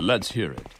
Let's hear it.